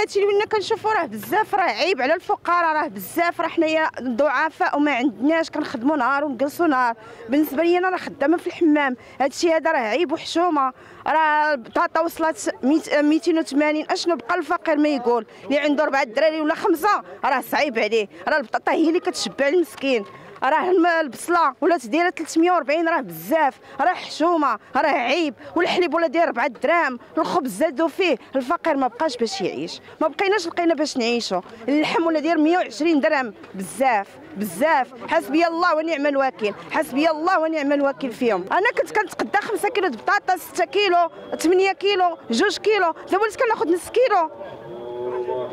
هادشي اللي كنشوفوا راه بزاف راه عيب على الفقراء راه بزاف راه حنايا ضعفاء وما عندناش كنخدموا نهار ونجلسوا نهار. بالنسبة لي أنا راه خدامة في الحمام. هادشي هذا راه عيب وحشومة. راه البطاطا وصلت 280 أشنو بقى الفقير ما يقول؟ اللي عنده أربعة الدراري ولا خمسة. راه صعيب عليه. راه البطاطا هي اللي كتشبع المسكين. راه البصله ولات دايره 340 راه بزاف راه حشومة راه عيب والحليب ولا داير 4 دراهم الخبز زادوا فيه الفقير ما بقاش باش يعيش ما بقيناش لقينا باش نعيشوا اللحم ولا داير 120 درهم بزاف بزاف حسبي الله ونعم الوكيل حسبي الله ونعم الوكيل فيهم. أنا كنت كنتقدى 5 كيلو بطاطا 6 كيلو 8 كيلو 2 كيلو دابا وليت كناخذ نص كيلو.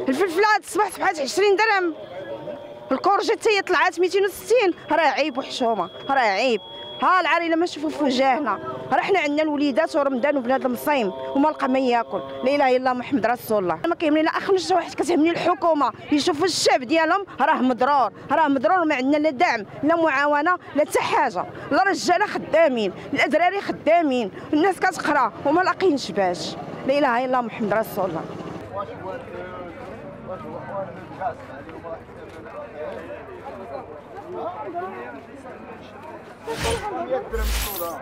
الفلفله الصباح صبحات 20 درهم. الكورجي حتى هي طلعت 260 راه عيب وحشومة راه عيب. ها العائله ما شوفوا في وجهنا راه حنا عندنا الوليدات ورمضان وبلاد المصيم وما لقى ما ياكل. لا إله إلا الله محمد رسول الله. ما كيهمنينا اخرج واحد كتهمني الحكومة. يشوفوا الشعب ديالهم راه مضرور راه مضرور وما عندنا لا دعم لا معاونة لا حتى حاجة. لا رجالة خدامين الأدراري خدامين الناس كتقرا وما لاقيينش باش. لا إله إلا الله محمد رسول الله. يا درهم الصورة